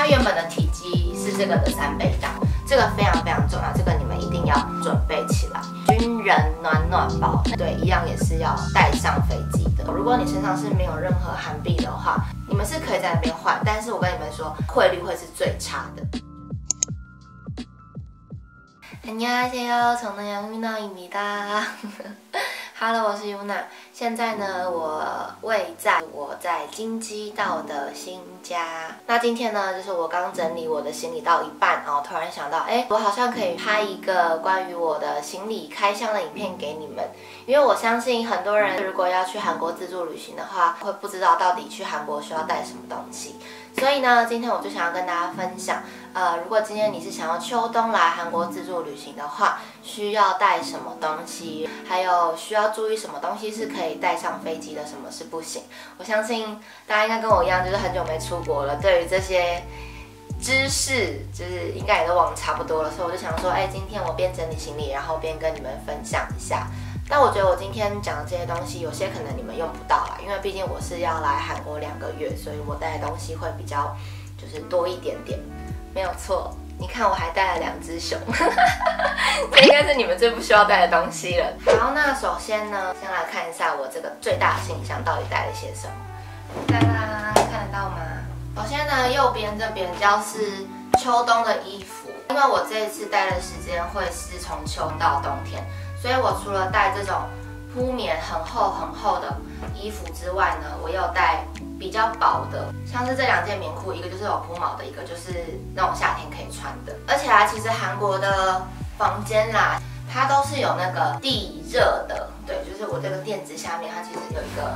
它原本的体积是这个的三倍大，这个非常非常重要，这个你们一定要准备起来。军人暖暖包，对，一样也是要带上飞机的。如果你身上是没有任何韩币的话，你们是可以在那边换，但是我跟你们说，汇率会是最差的。안녕하세요저는영민아입니다 Hello，我是 Yuna。现在呢，我位在我在金鸡道的新家。那今天呢，就是我刚整理我的行李到一半，然后突然想到，哎，我好像可以拍一个关于我的行李开箱的影片给你们。因为我相信很多人如果要去韩国自助旅行的话，会不知道到底去韩国需要带什么东西。所以呢，今天我就想要跟大家分享，呃，如果今天你是想要秋冬来韩国自助旅行的话，需要带什么东西，还有需要注意什么东西是可以带上飞机的，什么是不行。我相信大家应该跟我一样，就是很久没出国了，对于这些知识，就是应该也都忘差不多了。所以我就想说，哎，今天我边整理行李，然后边跟你们分享一下。但我觉得我今天讲的这些东西，有些可能你们用不到啦，因为毕竟我是要来韩国两个月，所以我带的东西会比较就是多一点点，没有错。你看我还带了两只熊，这应该是你们最不需要带的东西了。好，那首先呢，先来看一下我这个最大的行李箱到底带了些什么。哒啦，看得到吗？首先呢，右边这边就是秋冬的衣服，因为我这一次带的时间会是从秋到冬天。所以我除了带这种铺棉很厚很厚的衣服之外呢，我有带比较薄的，像是这两件棉裤，一个就是有铺毛的，一个就是那种夏天可以穿的。而且啊，其实韩国的房间啦，它都是有那个地热的，对，就是我这个垫子下面它其实有一个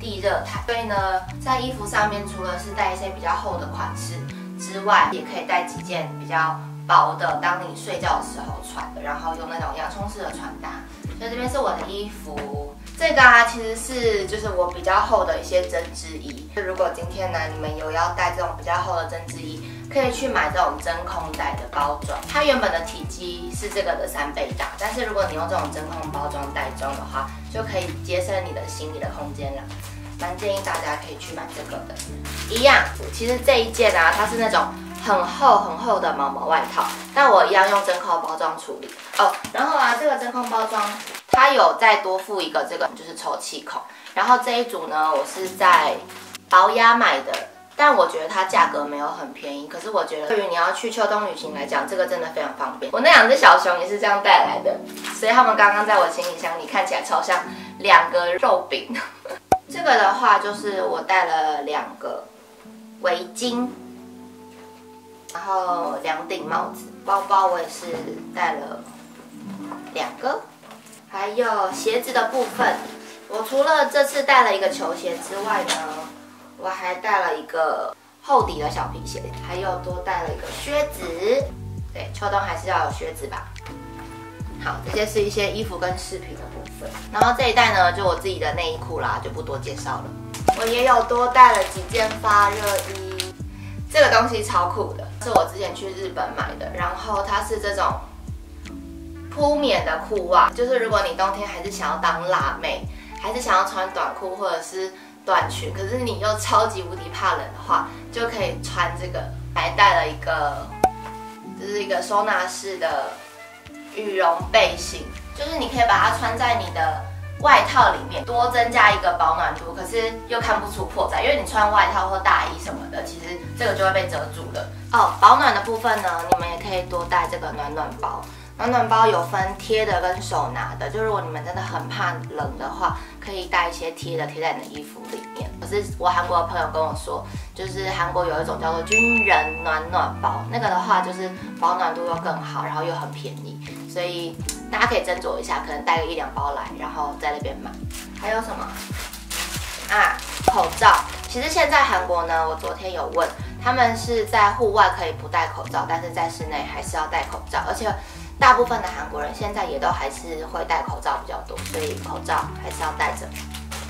地热毯。所以呢，在衣服上面除了是带一些比较厚的款式之外，也可以带几件比较。薄的，当你睡觉的时候穿的，然后用那种洋葱式的穿搭。所以这边是我的衣服，这个啊其实是就是我比较厚的一些针织衣。如果今天呢你们有要带这种比较厚的针织衣，可以去买这种真空袋的包装。它原本的体积是这个的三倍大，但是如果你用这种真空包装袋装的话，就可以节省你的行李的空间了。蛮建议大家可以去买这个的。一样，其实这一件啊，它是那种。很厚很厚的毛毛外套，但我一样用真空包装处理哦。然后啊，这个真空包装它有再多附一个这个就是抽气孔。然后这一组呢，我是在保雅买的，但我觉得它价格没有很便宜。可是我觉得对于你要去秋冬旅行来讲，这个真的非常方便。我那两只小熊也是这样带来的，所以他们刚刚在我行李箱里看起来超像两个肉饼。这个的话就是我带了两个围巾。然后两顶帽子，包包我也是带了两个，还有鞋子的部分，我除了这次带了一个球鞋之外呢，我还带了一个厚底的小皮鞋，还有多带了一个靴子。对，秋冬还是要有靴子吧。好，这些是一些衣服跟饰品的部分。然后这一袋呢，就我自己的内衣裤啦，就不多介绍了。我也有多带了几件发热衣，这个东西超酷的。是我之前去日本买的，然后它是这种铺棉的裤袜，就是如果你冬天还是想要当辣妹，还是想要穿短裤或者是短裙，可是你又超级无敌怕冷的话，就可以穿这个。还带了一个，这是一个收纳式的羽绒背心，就是你可以把它穿在你的。外套里面多增加一个保暖度，可是又看不出破绽，因为你穿外套或大衣什么的，其实这个就会被遮住了。哦，保暖的部分呢，你们也可以多带这个暖暖包。暖暖包有分贴的跟手拿的，就如果你们真的很怕冷的话，可以带一些贴的贴在你的衣服里面。可是我韩国的朋友跟我说，就是韩国有一种叫做军人暖暖包，那个的话就是保暖度又更好，然后又很便宜，所以。大家可以斟酌一下，可能带个一两包来，然后在那边买。还有什么啊？口罩。其实现在韩国呢，我昨天有问，他们是在户外可以不戴口罩，但是在室内还是要戴口罩。而且大部分的韩国人现在也都还是会戴口罩比较多，所以口罩还是要戴着。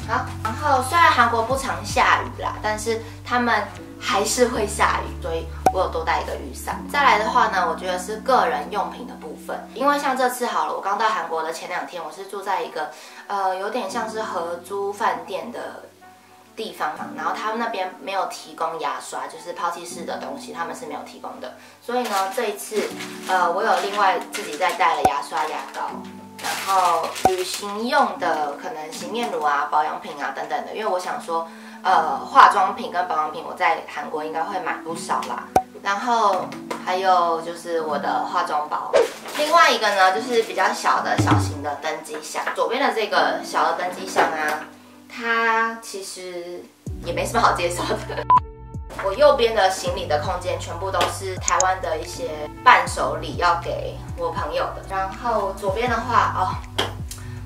好，然后虽然韩国不常下雨啦，但是他们还是会下雨，所以我有多带一个雨伞。再来的话呢，我觉得是个人用品的因为像这次好了，我刚到韩国的前两天，我是住在一个呃有点像是合租饭店的地方嘛，然后他们那边没有提供牙刷，就是抛弃式的东西，他们是没有提供的。所以呢，这一次，呃，我有另外自己再带了牙刷、牙膏，然后旅行用的可能洗面乳啊、保养品啊等等的，因为我想说，呃，化妆品跟保养品我在韩国应该会买不少啦。然后还有就是我的化妆包，另外一个呢就是比较小的小型的登机箱。左边的这个小的登机箱啊，它其实也没什么好介绍的。我右边的行李的空间全部都是台湾的一些伴手礼要给我朋友的。然后左边的话哦，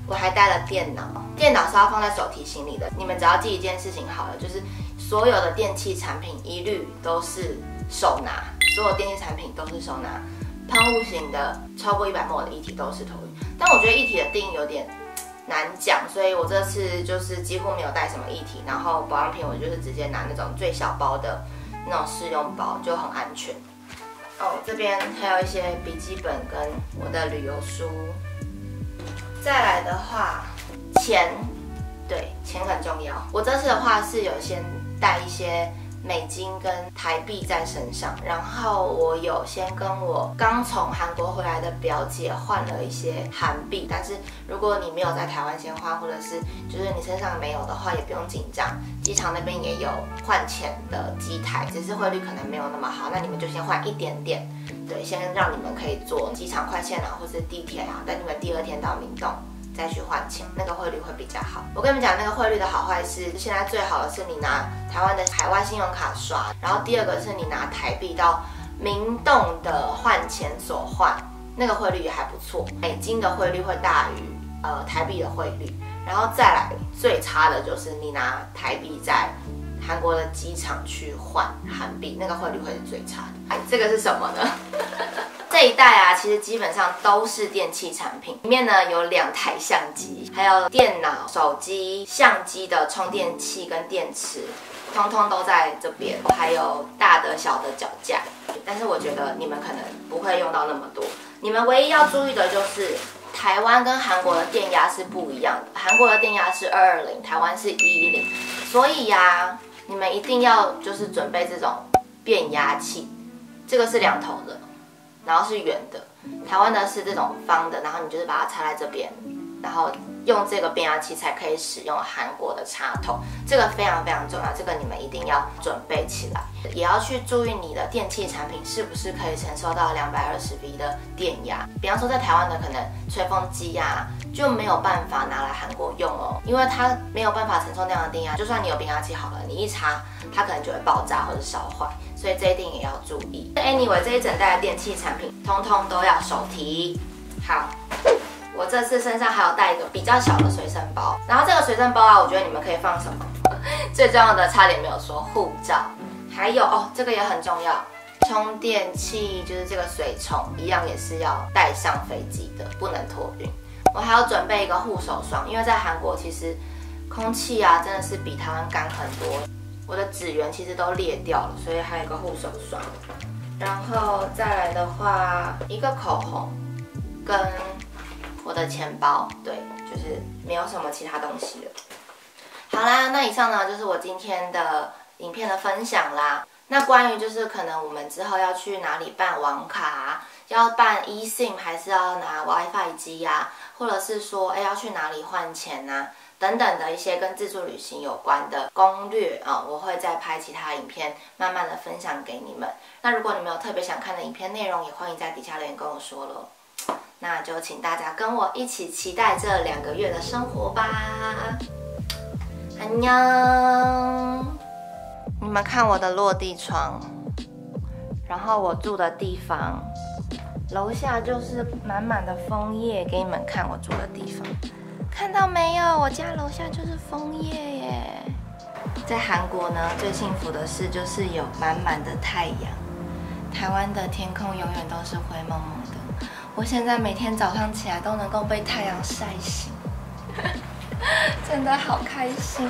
我还带了电脑，电脑是要放在手提行李的。你们只要记一件事情好了，就是所有的电器产品一律都是。手拿，所有电器产品都是手拿，喷雾型的超过一百毫的一体都是投影，但我觉得一体的定义有点难讲，所以我这次就是几乎没有带什么一体，然后保养品我就是直接拿那种最小包的那种试用包，就很安全。哦，这边还有一些笔记本跟我的旅游书。再来的话，钱，对，钱很重要。我这次的话是有先带一些。美金跟台币在身上，然后我有先跟我刚从韩国回来的表姐换了一些韩币，但是如果你没有在台湾先换，或者是就是你身上没有的话，也不用紧张，机场那边也有换钱的机台，只是汇率可能没有那么好，那你们就先换一点点，对，先让你们可以坐机场快线啊，或者地铁啊，等你们第二天到明洞。再去换钱，那个汇率会比较好。我跟你们讲，那个汇率的好坏是，现在最好的是你拿台湾的海外信用卡刷，然后第二个是你拿台币到明洞的换钱所换，那个汇率也还不错。美金的汇率会大于呃台币的汇率，然后再来最差的就是你拿台币在韩国的机场去换韩币，那个汇率会是最差的。哎，这个是什么呢？这一袋啊，其实基本上都是电器产品，里面呢有两台相机，还有电脑、手机、相机的充电器跟电池，通通都在这边，还有大的小的脚架。但是我觉得你们可能不会用到那么多，你们唯一要注意的就是台湾跟韩国的电压是不一样的，韩国的电压是二二零，台湾是一一零，所以呀，你们一定要就是准备这种变压器，这个是两头的。然后是圆的，台湾的是这种方的，然后你就是把它插在这边，然后用这个变压器才可以使用韩国的插头，这个非常非常重要，这个你们一定要准备起来，也要去注意你的电器产品是不是可以承受到两百二十 V 的电压。比方说在台湾的可能吹风机呀就没有办法拿来韩国用哦，因为它没有办法承受那样的电压，就算你有变压器好了，你一插它可能就会爆炸或者烧坏。所以这一定也要注意。Anyway，这一整袋的电器产品，通通都要手提。好，我这次身上还有带一个比较小的随身包。然后这个随身包啊，我觉得你们可以放什么？最重要的差点没有说护照。还有哦，这个也很重要，充电器就是这个水虫，一样也是要带上飞机的，不能托运。我还要准备一个护手霜，因为在韩国其实空气啊真的是比台湾干很多。我的纸源其实都裂掉了，所以还有一个护手霜。然后再来的话，一个口红，跟我的钱包，对，就是没有什么其他东西了。好啦，那以上呢就是我今天的影片的分享啦。那关于就是可能我们之后要去哪里办网卡，要办 eSIM 还是要拿 WiFi 机呀，或者是说哎要去哪里换钱呐？等等的一些跟自助旅行有关的攻略啊，我会再拍其他影片，慢慢的分享给你们。那如果你们有特别想看的影片内容，也欢迎在底下留言跟我说了。那就请大家跟我一起期待这两个月的生活吧。安妞，你们看我的落地窗，然后我住的地方，楼下就是满满的枫叶，给你们看我住的地方。看到没有？我家楼下就是枫叶耶。在韩国呢，最幸福的事就是有满满的太阳。台湾的天空永远都是灰蒙蒙的。我现在每天早上起来都能够被太阳晒醒，真的好开心